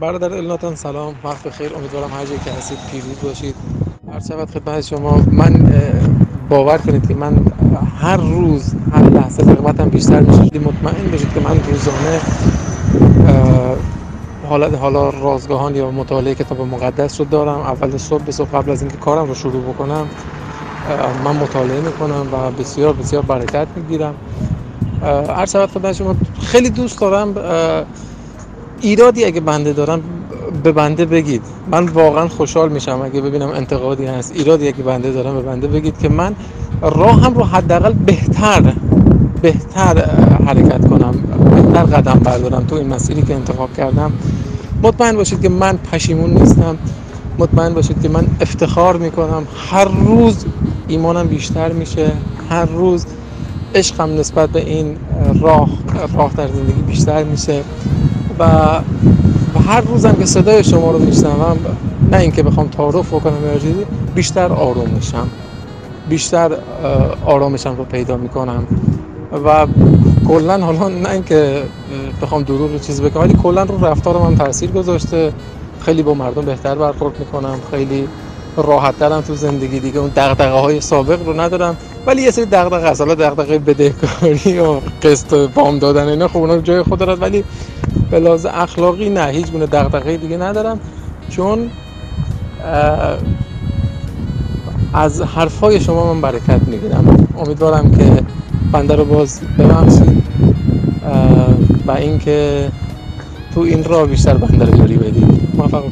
برادر الناتان سلام. وقت بخیر. امیدوارم هر جایی که هستید پیروز باشید. هر شود خدمت شما من باور کنید که من هر روز هر لحظه رغبتم بیشتر میشه. مطمئن باشید که من روزانه حالت حالا رازگاهان یا مطالعه کتاب مقدس رو دارم. اول صبح به صبح قبل از اینکه کارم رو شروع بکنم من مطالعه می‌کنم و بسیار بسیار برکت می‌گیرم. هر شود خدمت شما خیلی دوست دارم ایرادی اگه بنده دارم به بنده بگید. من واقعا خوشحال میشم اگه ببینم انتقادی هست. ایرادی اگه بنده دارم به بنده بگید که من راهم رو حداقل بهتر بهتر حرکت کنم بهتر قدم بردارم تو این مسیری که انتخاب کردم. مطمئن باشید که من پشیمون نیستم. مطمئن باشید که من افتخار می‌کنم. هر روز ایمانم بیشتر میشه. هر روز عشقم نسبت به این راه راه در زندگی بیشتر میشه. و و هر روزم که صدای شما رو میشنوم نه اینکه بخوام تعارف بکنم یا چیزی بیشتر آروم میشم. بیشتر آرامشم رو پیدا می‌کنم. و کلا حالا نه اینکه بخوام دروغ رو چیزی بگم ولی کلا رو رفتارم هم تاثیر گذاشته. خیلی با مردم بهتر برخورد می‌کنم. خیلی راحت ترم تو زندگی دیگه. اون دغدغه های سابق رو ندارم. ولی یه سری دغدغه هست حالا دغدغه بدهکاری و قسط وام دادن اینا خب اونا جای خود دارد ولی به لحاظ اخلاقی نه هیچ گونه دغدغه دیگه ندارم. چون از حرفای شما من برکت می‌گیرم. امیدوارم که بنده رو باز ببخشید و اینکه تو این راه بیشتر بنده رو یاری بدید. موفق